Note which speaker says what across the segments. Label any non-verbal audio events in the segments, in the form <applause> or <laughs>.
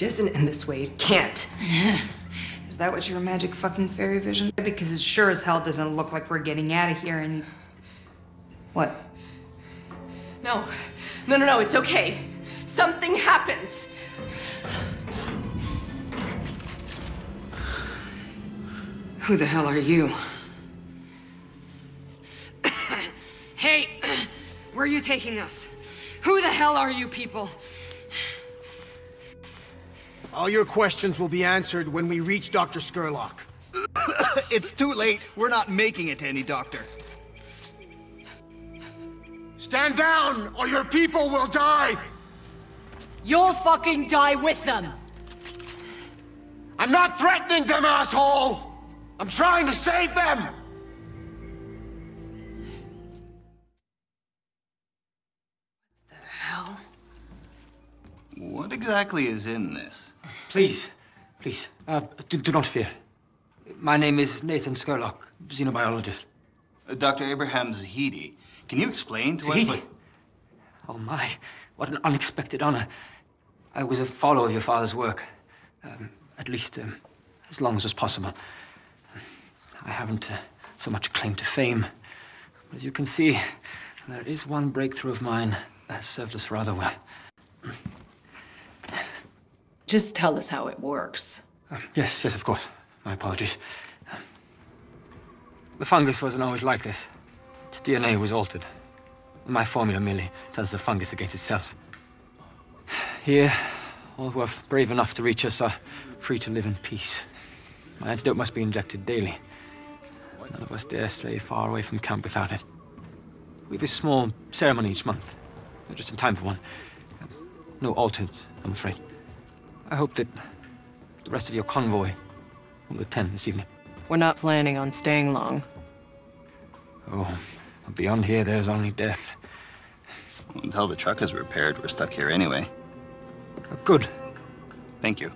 Speaker 1: doesn't end this way. It can't. <laughs>
Speaker 2: Is that what your magic fucking fairy vision? Because it sure as hell doesn't look like we're getting out of here and... What?
Speaker 1: No. No, no, no, it's okay. Something happens.
Speaker 2: Who the hell are you? <coughs> hey, <coughs> where are you taking us? Who the hell are you people?
Speaker 3: All your questions will be answered when we reach Dr. Skurlock. <coughs>
Speaker 4: it's too late. We're not making it to any doctor.
Speaker 3: Stand down, or your people will die!
Speaker 5: You'll fucking die with them!
Speaker 3: I'm not threatening them, asshole! I'm trying to save them!
Speaker 4: What the hell? What exactly is in this?
Speaker 6: Please, please, uh, do, do not fear. My name is Nathan Skurlock, xenobiologist.
Speaker 4: Uh, Dr. Abraham Zahedi. Can you explain to us Zahedi?
Speaker 6: Oh my, what an unexpected honor. I was a follower of your father's work. Um, at least, um, as long as was possible. I haven't uh, so much a claim to fame. But as you can see, there is one breakthrough of mine that has served us rather well.
Speaker 5: Just tell us how it works.
Speaker 6: Um, yes, yes, of course. My apologies. Um, the fungus wasn't always like this. Its DNA was altered. My formula merely turns the fungus against itself. Here, all who are brave enough to reach us are free to live in peace. My antidote must be injected daily. None of us dare stray far away from camp without it. We have a small ceremony each month. Just in time for one. No altars, I'm afraid. I hope that the rest of your convoy will attend this evening.
Speaker 5: We're not planning on staying long.
Speaker 6: Oh, beyond here, there's only death.
Speaker 4: Until the truck is repaired, we're stuck here anyway.
Speaker 6: Good.
Speaker 4: Thank you.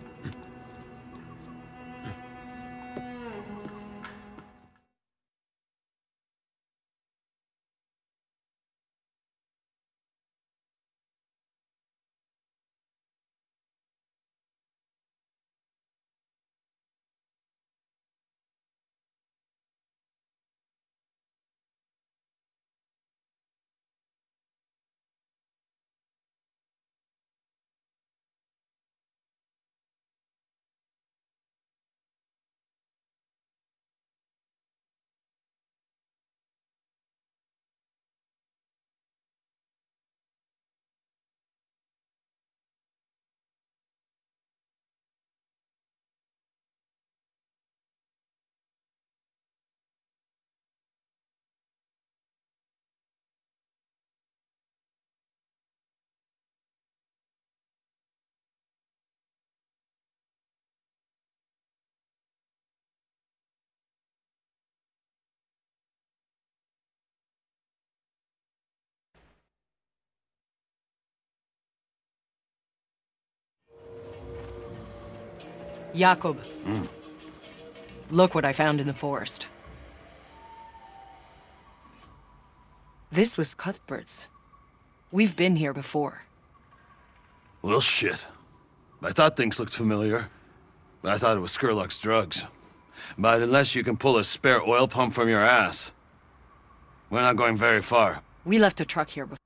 Speaker 5: Jakub. Mm. Look what I found in the forest. This was Cuthbert's. We've been here before.
Speaker 7: Well, shit. I thought things looked familiar. I thought it was Skurlock's drugs. But unless you can pull a spare oil pump from your ass, we're not going very far.
Speaker 5: We left a truck here before.